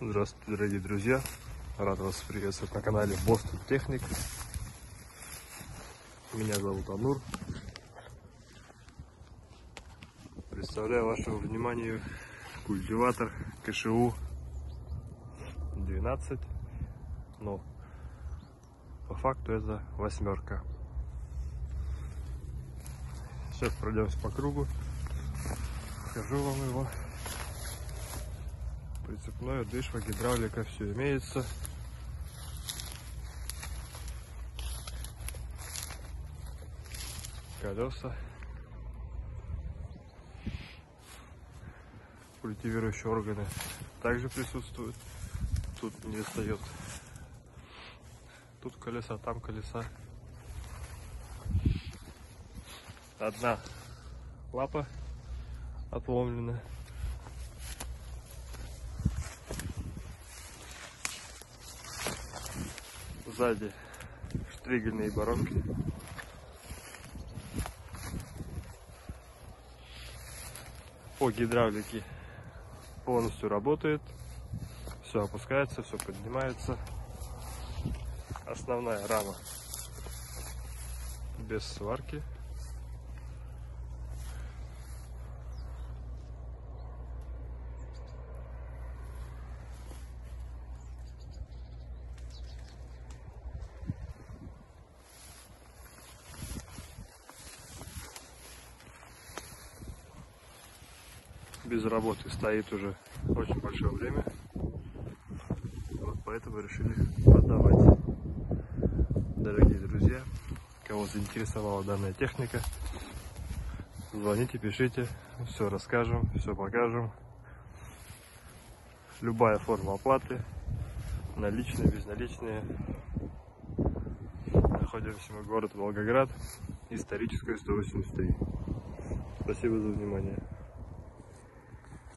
Здравствуйте, дорогие друзья! Рад вас приветствовать на канале Boston Техник. Меня зовут Анур. Представляю вашему вниманию культиватор КШУ 12, но по факту это восьмерка. Сейчас пройдемся по кругу, покажу вам его прицепное, дышка, гидравлика, все имеется. Колеса. Культивирующие органы также присутствуют. Тут не достает. Тут колеса, там колеса. Одна лапа отломлена. Сзади штригельные баранки. По гидравлике полностью работает. Все опускается, все поднимается. Основная рама без сварки. Без работы стоит уже очень большое время. Вот поэтому решили продавать. Дорогие друзья, кого заинтересовала данная техника, звоните, пишите, все расскажем, все покажем. Любая форма оплаты, наличные, безналичные. Находимся мы город Волгоград, историческая 183. Спасибо за внимание.